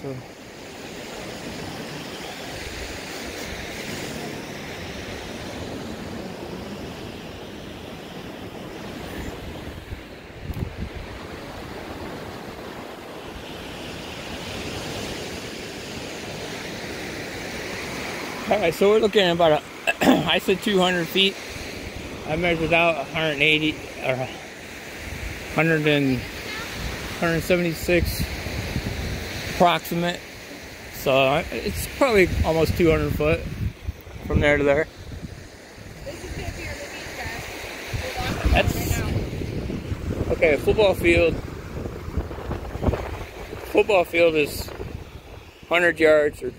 so. All right, so we're looking at about a, I said 200 feet. I measured out 180 or 100 and 176 approximate. So it's probably almost 200 foot from there to there. That's-. Okay, football field. Football field is 100 yards or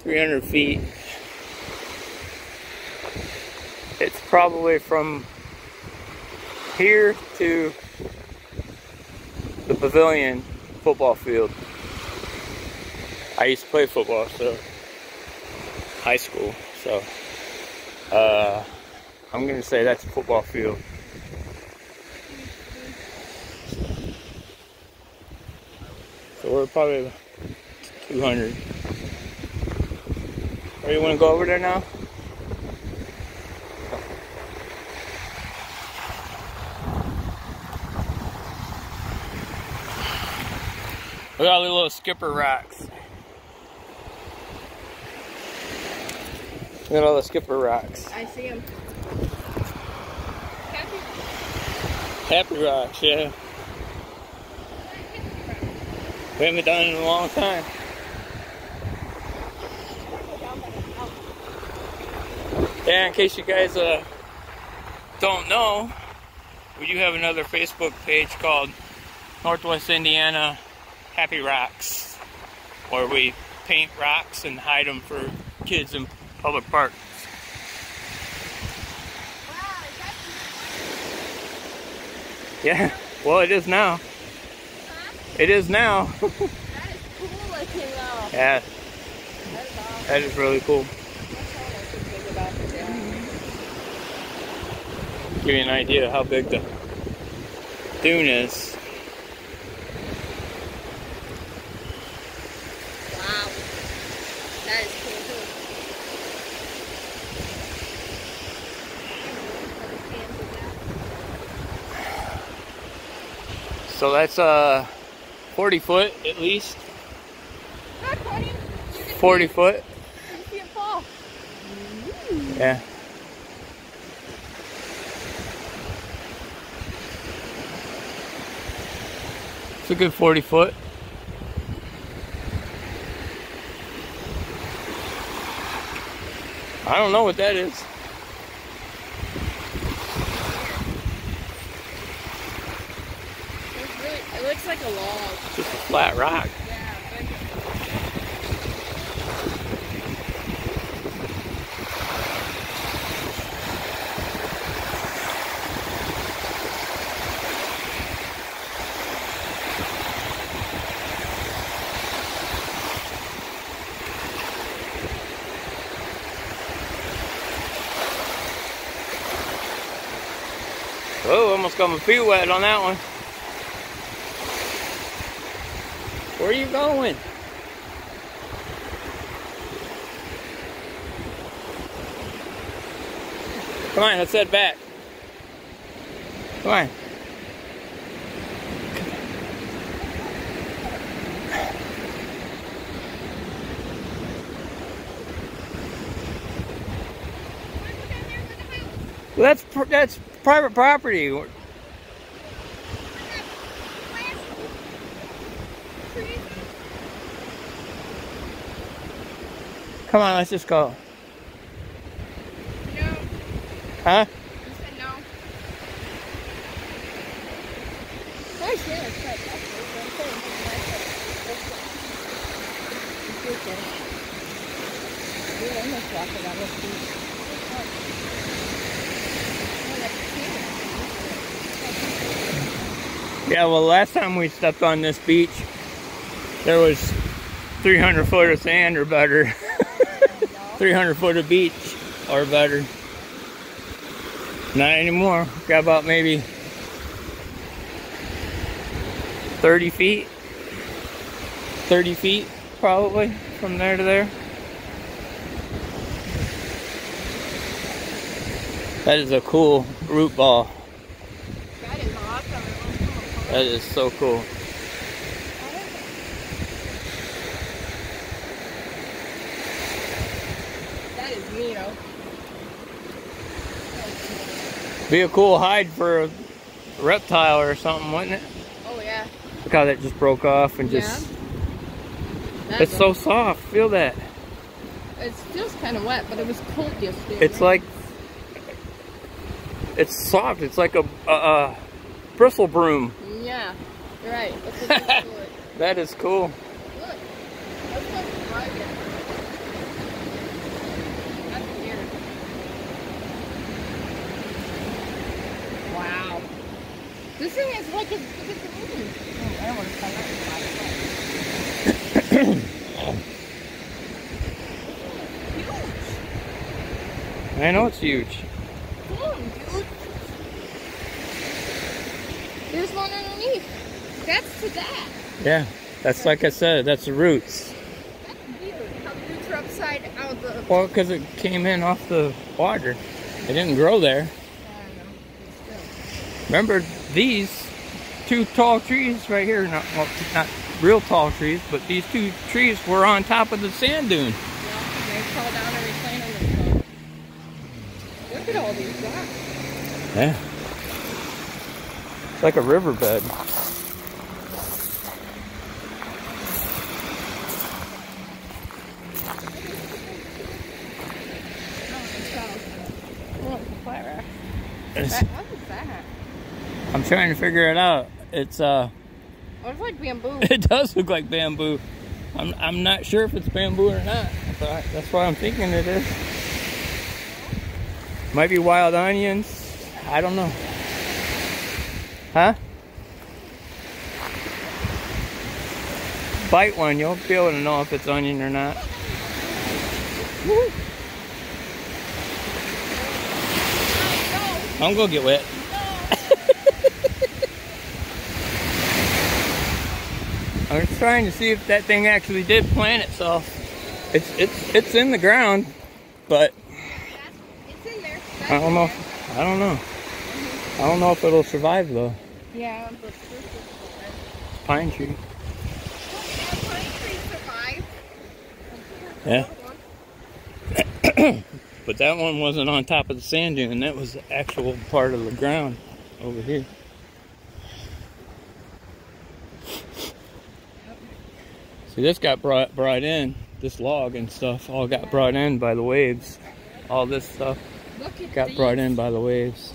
300 feet. It's probably from here to the pavilion football field. I used to play football, so high school, so uh, I'm gonna say that's a football field. So we're probably 200. Or you want to go over there now? We got little skipper rocks. We got all the skipper rocks. I see him. Happy. Happy rocks, yeah. We haven't done it in a long time. Yeah, in case you guys uh, don't know, we do have another Facebook page called Northwest Indiana Happy Rocks, where we paint rocks and hide them for kids in public park. Wow, Yeah, well, it is now. huh? It is now. That is cool looking though. yeah, That is awesome. that is really cool. That's all I can think about today. Give you an idea of how big the dune is. Wow. That is cool too. So that's uh 40 foot at least. Not Cody. You can 40 foot. Yeah. It's a good 40 foot. I don't know what that is. It's really, it looks like a log. Just a flat rock. Oh, almost got my feet wet on that one. Where are you going? Come on, let's head back. Come on. Well, that's that's private property. Come on, let's just go. no. Huh? You said no. Nice, yeah, it's right. That's what I'm saying. It's good, though. Dude, I'm just walking on this beach. Yeah, well, last time we stepped on this beach, there was 300 foot of sand or better. 300 foot of beach or better. Not anymore. Got about maybe 30 feet. 30 feet, probably, from there to there. That is a cool root ball. That is awesome. That is so cool. That is neato. Be a cool hide for a reptile or something, wouldn't it? Oh yeah. Look how that just broke off and just. That's It's so soft. Feel that. It feels kind of wet, but it was cold yesterday. It's like. It's soft. It's like a, a, a bristle broom. Yeah, you're right. That is cool. Look. Let's look right here. That's weird. Wow. This thing is like as big as the moon. Oh, I don't want to that. I know it's huge. Boom, dude. There's one underneath. That's to that. Yeah. That's like I said. That's the roots. That's weird. How the roots are upside out the. Well, because it came in off the water. It didn't grow there. I don't know. It's still- Remember these two tall trees right here? Not well, not real tall trees, but these two trees were on top of the sand dune. Yeah, they down and reclaim. Look at all these rocks. Yeah. It's like a riverbed. Oh, it's a flat rock. It's- That, what is that? I'm trying to figure it out. It's uh, Oh, it's like bamboo. it does look like bamboo. I'm I'm not sure if it's bamboo or not. But that's what I'm thinking it is. Might be wild onions. I don't know. Huh? Bite one, you'll be able to know if it's onion or not. I'm gonna get wet. I was trying to see if that thing actually did plant itself. It's it's it's in the ground, but It's in there. I don't know. I don't know. I don't know if it'll survive though. Yeah, but spruce is Pine tree. survive. Pine trees survive. Yeah. But that one wasn't on top of the sand dune. That was the actual part of the ground over here. See, this got brought brought in. This log and stuff all got brought in by the waves. All this stuff got these. brought in by the waves.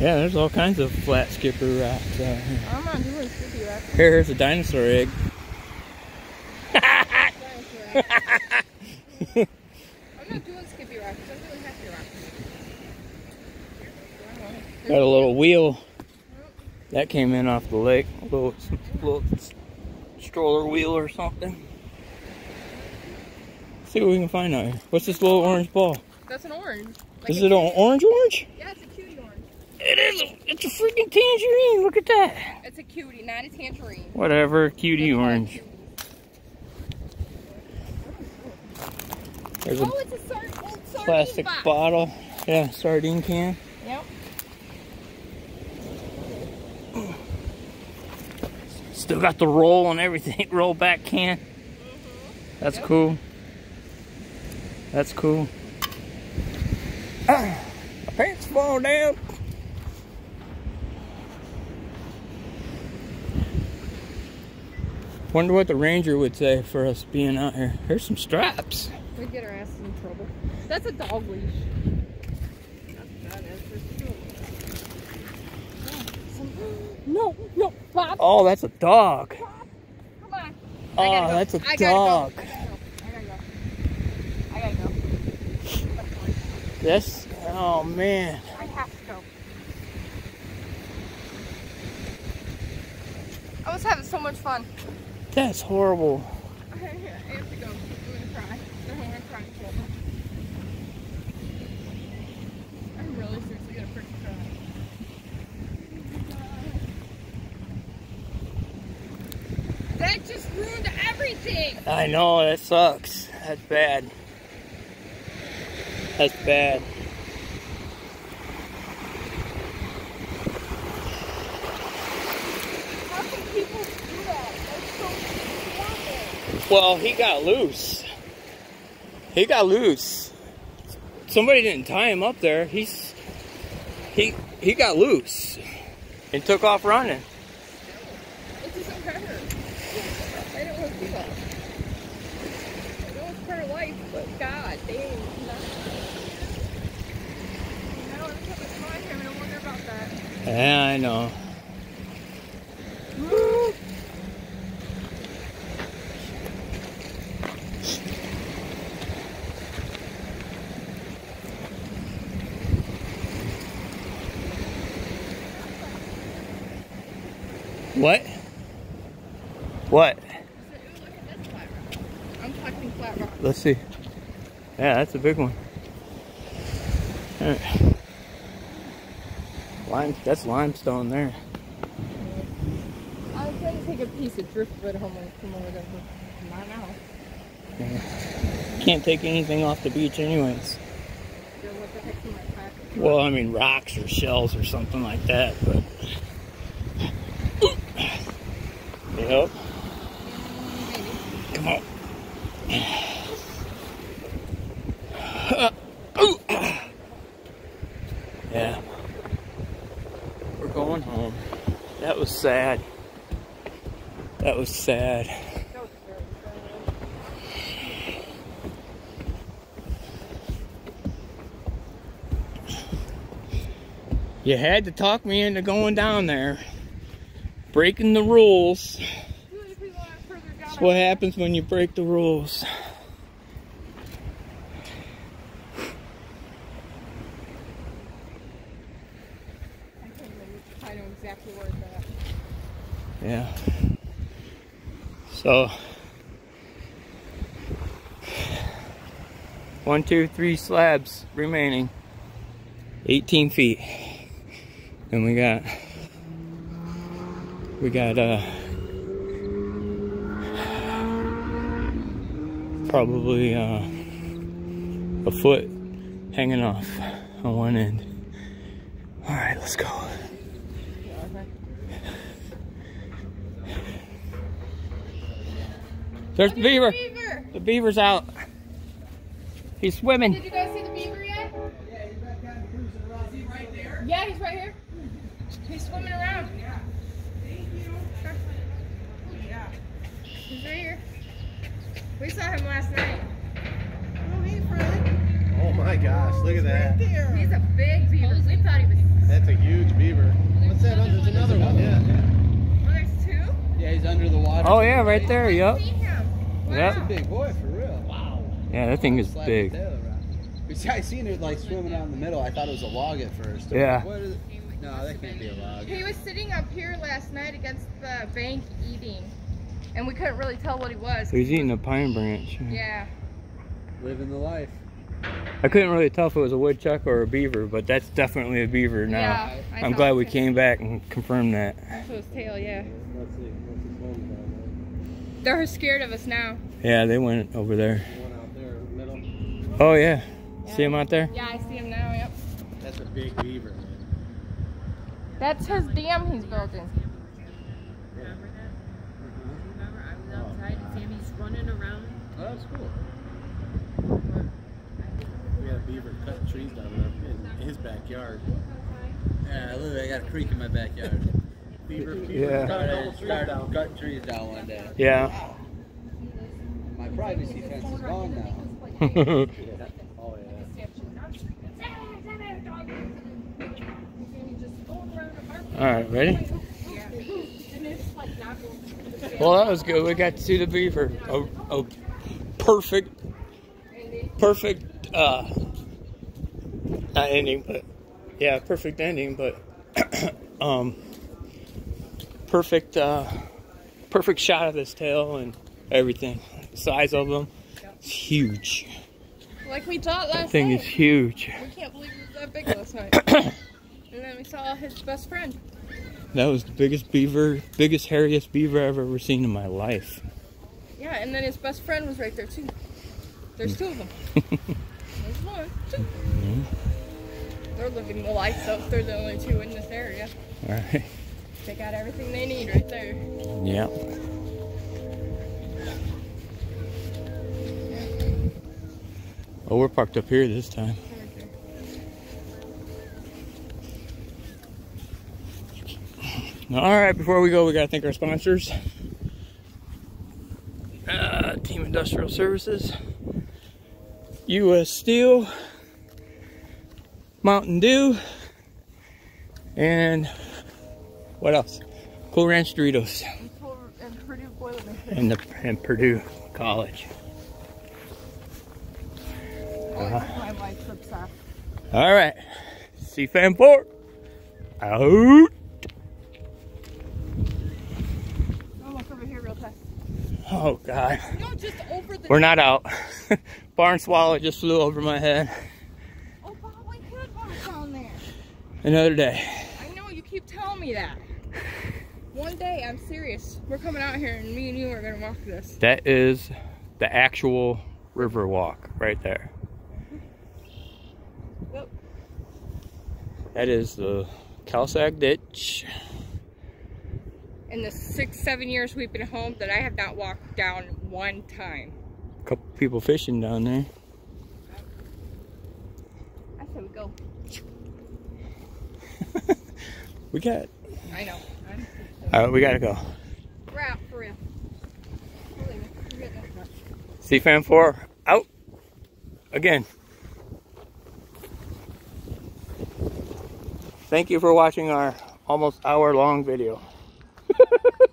Yeah, there's all kinds of flat skipper rocks out here. I'm not doing Skippy rock. Here, here's a dinosaur egg. I'm not doing Skippy rock. I'm doing Happy rock. Got a little wheel that came in off the lake. A little, little stroller wheel or something. see what we can find out here. What's this little orange ball? That's an orange. Like Is it an orange orange? Yeah, it's a cutie orange. It is. A, it's a freaking tangerine. Look at that. It's a cutie, not a tangerine. Whatever, cutie like orange. cutie. There's a Oh, it's a oh, sardine plastic box. bottle. Yeah, sardine can. Yep. Still got the roll and everything. Roll back can. That's Yep. cool. That's cool. Ah, my pants fall down. Wonder what the ranger would say for us being out here. Here's some straps. We get our asses in trouble. That's a dog leash. That's what that is. There's two of them. Oh, some- No, no, Bob. Oh, that's a dog. Come on. Oh, go. that's a I dog. I gotta go. I gotta go. I gotta go. This. Oh man. I have to go. I was having so much fun. That's horrible. I have to go. I'm gonna cry. I'm gonna cry. I'm really seriously gonna freaking cry. That It just ruined everything. I know, that sucks. That's bad. That's bad. How can people do that? So. Well, he got loose. He got loose. Somebody didn't tie him up there. He's he he got loose and took off running. It doesn't matter. I don't want to do that. I know it's part of life, but god dang. it's not. Now every time I come out here, I'm gonna wonder about that. Yeah, I know. What? What? Let's see. Yeah, that's a big one. Alright. Lime, that's limestone there. I was trying to take a piece of driftwood home and come over there, not now. Yeah. Can't take anything off the beach anyways. Yo, what the heck's in my pack? Well, I mean rocks or shells or something like that, but Yep. Come on. Yeah. We're going home. That was sad. That was sad. You had to talk me into going down there. Breaking the rules. That's what happens when you break the rules. I can't even I know exactly where it's at. Yeah. So, one, two, three slabs remaining. 18 feet. And we got, we got, uh, probably, uh, a foot hanging off on one end. All right, let's go. There's the beaver. Beaver! The beaver's out. He's swimming. Did you guys see the beaver yet? Yeah, he's right there? Yeah, he's right here. He's swimming around. Yeah. Thank you. Sure. He's right here. We saw him last night. Oh, hey, Fred. Oh my gosh, look at that. Right there. He's a big beaver. Oh, we thought he was. That's a huge beaver. What's that? Oh, there's another one. Yeah. Oh, there's two? Yeah, he's under the water. Oh yeah, right there. Yep. See him. Wow. Yep. Big boy, for real. Wow. Yeah, that thing is big. his tail around. You see, I seen it like swimming out in the middle. I thought it was a log at first. I'm Yeah. like, what is it? No, that can't be a log. He was sitting up here last night against the bank eating, and we couldn't really tell what he was. He's eating a pine branch. Yeah. Living the life. I couldn't really tell if it was a woodchuck or a beaver, but that's definitely a beaver now. Yeah. I I'm glad we came back and confirmed that. That's his tail, yeah. Let's see. What's his name down They're scared of us now. Yeah, they went over there. there? One out there in the. Oh yeah. See him out there? Yeah, I see him now, yep. That's a big beaver, man. That's his dam he's building. Remember that? Remember I was outside and Sammy's running around. Oh, that's cool. We had a beaver cutting trees down there in his backyard. Yeah, look, I got a creek in my backyard. Beaver, beaver Yeah. started, started cutting trees down one day. Yeah. My privacy fence is gone now. All Oh yeah. right, ready? Well, that was good. We got to see the beaver. A, a perfect, perfect, uh, not ending, but yeah, perfect ending, but um, perfect, uh, perfect shot of this tail and everything. The size of him, it's huge. Like we thought That last thing is huge. We can't believe it was that big last night. and then we saw his best friend. That was the biggest beaver, biggest, hairiest beaver I've ever seen in my life. Yeah, and then his best friend was right there too. There's two of them. There's one. Two. They're living the life, so they're the only two in this area. All right. They got everything they need right there. Yeah. Oh, we're parked up here this time. All right, before we go, we got to thank our sponsors. Uh, Team Industrial Services, U.S. Steel, Mountain Dew, and what else? Cool Ranch Doritos And Purdue Boilermaker. and the and Purdue College. My wife. All right, CFAM four out. Oh, look over here real fast. God, No, just over the. we're not out. Barn swallow just flew over my head. Oh, Bob, we could walk down there. Another day. I know you keep telling me that. Day, I'm serious. We're coming out here, and me and you are gonna walk this. That is the actual river walk right there. That is the Calsag ditch. In the six, seven years we've been home, that I have not walked down one time. A Couple people fishing down there. I said we go. We got. I know. All right, we gotta go. we're out for real. Believe me, we're getting it. CFAM four out again. Thank you for watching our almost hour long video.